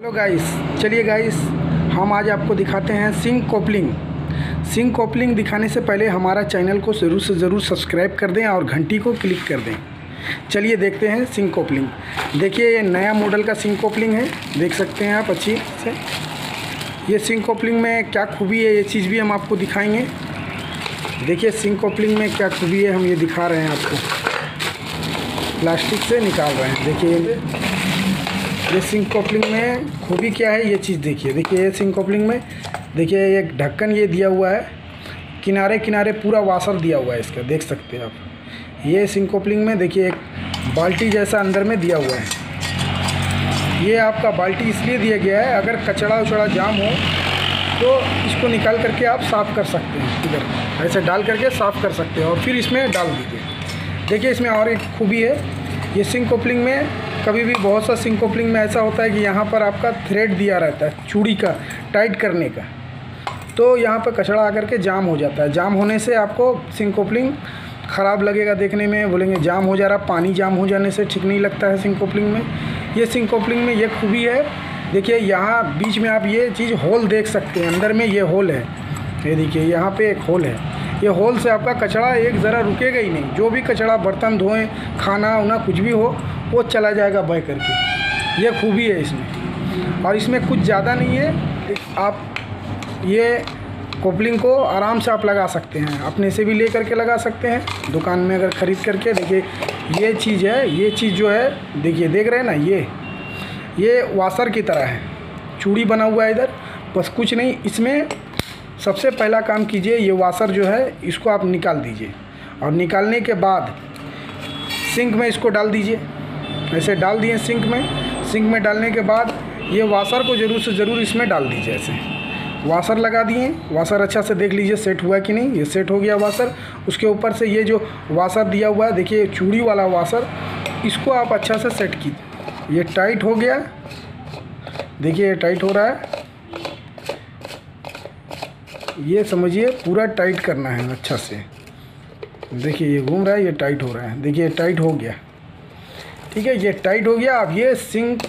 Hello guys, चलिए guys, हम आज आपको दिखाते हैं सिंक कोपलिंग। सिंक कोपलिंग दिखाने से पहले हमारा चैनल को ज़रूर से ज़रूर सब्सक्राइब कर दें और घंटी को क्लिक कर दें। चलिए देखते हैं सिंक कोपलिंग। देखिए, ये नया मॉडल का सिंक कोपलिंग है। देख सकते हैं आप अच्छी से। ये सिंक कोपलिंग में क्या खूबी है, ये चीज़ भी हम आपको दिखाएँगे। देखिए, सिंक कोपलिंग में क्या खूबी है, हम ये दिखा रहे हैं आपको। प्लास्टिक से निकाल रहे हैं। देखिए ये सिंक कपलिंग में खूबी क्या है, ये चीज़ देखिए। देखिए ये सिंक कपलिंग में, देखिए एक ढक्कन ये दिया हुआ है किनारे किनारे पूरा वाशर दिया हुआ है इसका, देख सकते हैं आप। ये सिंक कपलिंग में देखिए एक बाल्टी जैसा अंदर में दिया हुआ है। ये आपका बाल्टी इसलिए दिया गया है, अगर कचड़ा उचड़ा जाम हो तो इसको निकाल करके आप साफ़ कर सकते हैं इधर। ऐसे डाल करके साफ़ कर सकते हैं और फिर इसमें डाल दीजिए। देखिए इसमें और एक खूबी है, ये सिंक कोपलिंग में कभी भी बहुत सा सिंक कोपलिंग में ऐसा होता है कि यहाँ पर आपका थ्रेड दिया रहता है, चूड़ी का टाइट करने का। तो यहाँ पर कचड़ा आकर के जाम हो जाता है। जाम होने से आपको सिंकोपलिंग ख़राब लगेगा देखने में, बोलेंगे जाम हो जा रहा, पानी जाम हो जाने से ठीक नहीं लगता है सिंकोपलिंग में। ये सिंकोपलिंग में ये खूबी है। देखिए यहाँ बीच में आप ये चीज़ होल देख सकते हैं, अंदर में ये होल है। ये देखिए, यहाँ पे एक होल है। ये होल से आपका कचड़ा एक ज़रा रुकेगा ही नहीं। जो भी कचरा बर्तन, धोएँ, खाना, उना, कुछ भी हो, वो चला जाएगा बह करके। ये खूबी है इसमें। और इसमें कुछ ज़्यादा नहीं है। आप ये कोपलिंग को आराम से आप लगा सकते हैं। अपने से भी ले करके लगा सकते हैं। दुकान में अगर ख़रीद करके, देखिए, ये चीज़ है, ये चीज़ जो है, देखिए, देख रहे हैं ना, ये ये वाशर की तरह है। चूड़ी बना हुआ है इधर, बस कुछ नहीं, इसमें सबसे पहला काम कीजिए, ये वाशर जो है, इसको आप निकाल दीजिए। और निकालने के बाद सिंक में इसको डाल दीजिए। ऐसे डाल दिए सिंक में। सिंक में डालने के बाद ये वाशर को ज़रूर से ज़रूर इसमें डाल दीजिए ऐसे। वाशर लगा दिए। वाशर अच्छा से देख लीजिए, सेट हुआ कि नहीं। ये सेट हो गया वाशर उसके ऊपर से ये जो वाशर दिया हुआ है, देखिए, चूड़ी वाला वाशर इसको आप अच्छा से सेट कीजिए। ये टाइट हो गया। देखिए, ये टाइट हो रहा है। ये समझिए पूरा टाइट करना है अच्छा से। देखिए, ये घूम रहा है, ये टाइट हो रहा है। देखिए टाइट हो गया। ठीक है, ये टाइट हो गया। अब ये सिंक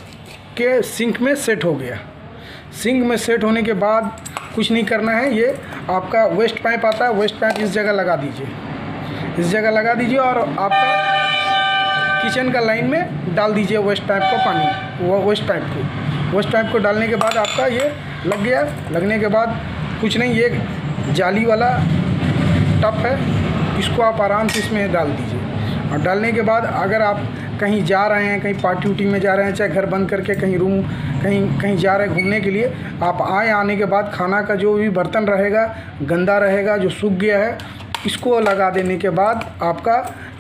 के सिंक में सेट हो गया। सिंक में सेट होने के बाद कुछ नहीं करना है। ये आपका वेस्ट पाइप आता है। वेस्ट पाइप इस जगह लगा दीजिए। इस जगह लगा दीजिए और आपका किचन का लाइन में डाल दीजिए वेस्ट पाइप को पानी। वो वेस्ट पाइप को। वेस्ट पाइप को डालने के बाद आपका ये लग गया। लगने के बाद कुछ नहीं, ये जाली वाला टप है, इसको आप आराम से इसमें डाल दीजिए। और डालने के बाद अगर आप कहीं जा रहे हैं, कहीं पार्टी उटी में जा रहे हैं, चाहे घर बंद करके कहीं रूम कहीं कहीं जा रहे हैं घूमने के लिए, आप आए, आने के बाद खाना का जो भी बर्तन रहेगा, गंदा रहेगा, जो सूख गया है, इसको लगा देने के बाद आपका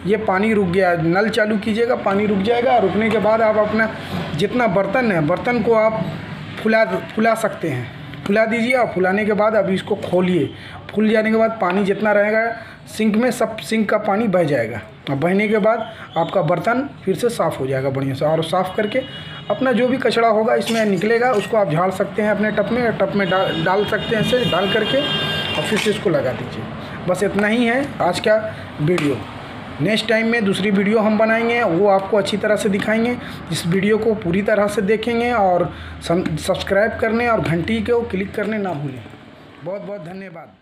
ये पानी रुक गया नल चालू कीजिएगा, पानी रुक जाएगा, रुकने के बाद आप अपना जितना बर्तन है, बर्तन को आप फुला फुला सकते हैं। फुला दीजिए और फुलाने के बाद अभी इसको खोलिए। फूल जाने के बाद पानी जितना रहेगा, सिंक में सब सिंक का पानी बह जाएगा। और बहने के बाद आपका बर्तन फिर से साफ़ हो जाएगा बढ़िया से। और साफ़ करके अपना जो भी कचरा होगा इसमें निकलेगा, उसको आप झाड़ सकते हैं अपने टप में टप में डाल डाल सकते हैं ऐसे डाल करके और फिर से इसको लगा दीजिए। बस इतना ही है आज का वीडियो। नेक्स्ट टाइम में दूसरी वीडियो हम बनाएँगे, वो आपको अच्छी तरह से दिखाएँगे। इस वीडियो को पूरी तरह से देखेंगे और सब्सक्राइब करने और घंटी को क्लिक करने ना भूलें। बहुत बहुत धन्यवाद।